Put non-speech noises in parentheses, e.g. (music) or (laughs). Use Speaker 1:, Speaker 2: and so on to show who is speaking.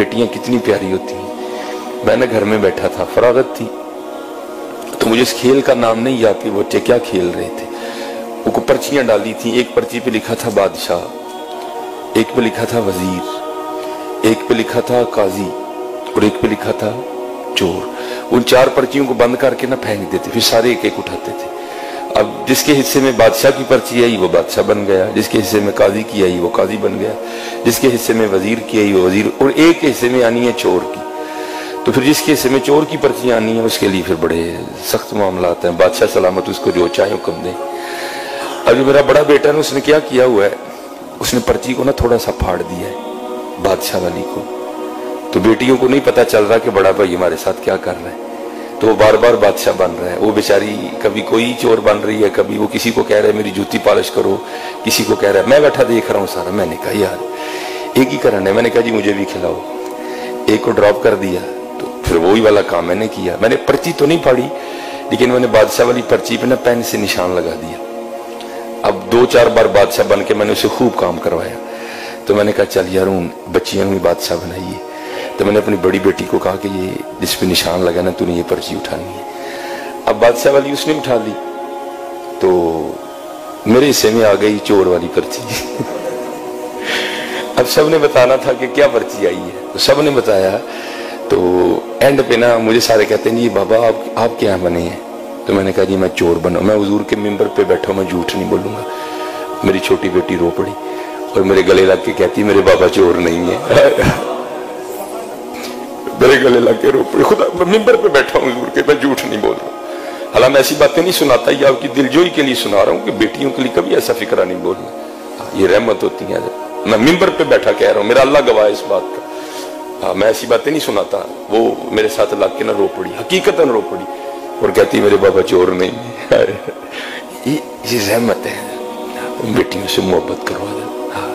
Speaker 1: बेटियाँ कितनी प्यारी होती हैं। मैं ना घर में बैठा था, फरागत थी। तो मुझे इस खेल का नाम नहीं याद कि बच्चे क्या खेल रहे थे। वो पर्चियाँ डाली थी, एक पर्ची पे लिखा था बादशाह, एक पे लिखा था वज़ीर, एक पे लिखा था काजी और एक पे लिखा था चोर। उन चार पर्चियों को बंद करके ना फेंक देते, फिर सारे एक एक उठाते थे। अब जिसके हिस्से में बादशाह की पर्ची आई, वो बादशाह बन गया। जिसके हिस्से में काजी की आई, वो काजी बन गया। जिसके हिस्से में वज़ीर की आई, वो वज़ीर। और एक हिस्से में आनी है चोर की। तो फिर जिसके हिस्से में चोर की पर्चियाँ आनी है, उसके लिए फिर बड़े सख्त मामला हैं। बादशाह सलामत उसको जो चाहे हुक्म दे। अब जो मेरा बड़ा बेटा है, उसने क्या किया हुआ है? उसने पर्ची को ना थोड़ा सा फाड़ दिया है, बादशाह वाली को। तो बेटियों को नहीं पता चल रहा कि बड़ा भाई हमारे साथ क्या कर रहा है। तो वो बार बार बादशाह बन रहा है। वो बेचारी कभी कोई चोर बन रही है, कभी वो किसी को कह रहा है, मेरी जूती पॉलिश करो। किसी को कह रहा है। मैं बैठा देख रहा हूँ सारा। मैंने कहा, यार एक ही। करना है मैंने कहा, जी, मुझे भी खिलाओ। एक को ड्रॉप कर दिया। तो फिर वही वाला काम मैंने किया। मैंने पर्ची तो नहीं फाड़ी, लेकिन मैंने बादशाह वाली पर्ची पे ना पेन से निशान लगा दिया। अब दो चार बार बादशाह बन के मैंने उसे खूब काम करवाया। तो मैंने कहा, चल यार बच्चियाँ भी बादशाह बनाइए। तो मैंने अपनी बड़ी बेटी को कहा कि ये जिस पे निशान लगा ना, तूने ये पर्ची उठानी है। अब बादशाह वाली उसने उठा ली। तो मेरे हिस्से में आ गई चोर वाली पर्ची। (laughs) अब सबने बताना था कि क्या पर्ची आई है। तो सबने बताया तो एंड पे ना मुझे सारे कहते हैं, जी, बाबा, आप आप क्या बने हैं? तो मैंने कहा, जी, मैं चोर बना। मैं हजूर के मेंबर पे बैठा मैं झूठ नहीं बोलूँगा। मेरी छोटी बेटी रो पड़ी और मेरे गले लग के कहती, मेरे बाबा चोर नहीं है। (laughs) मेरे गले लग के रो पड़ी। खुदा मिंबर पे बैठा हूँ हजूर के, मैं झूठ नहीं बोल रहा हालाँकि ऐसी बातें नहीं सुनाता, ये आपकी दिलजोई के लिए सुना रहा हूँ कि बेटियों के लिए कभी ऐसा फिक्रा नहीं बोलना। ये रहमत होती है। मैं मिंबर पे बैठा कह रहा हूँ, मेरा अल्लाह गवाह इस बात का। हाँ मैं ऐसी बातें नहीं सुनाता, वो मेरे साथ लग के ना रो पड़ी हकीकत रो पड़ी। और कहती मेरे बाबा चोर नहीं। ये ये रहमत है। बेटियों से मोहब्बत करवा दे। हाँ।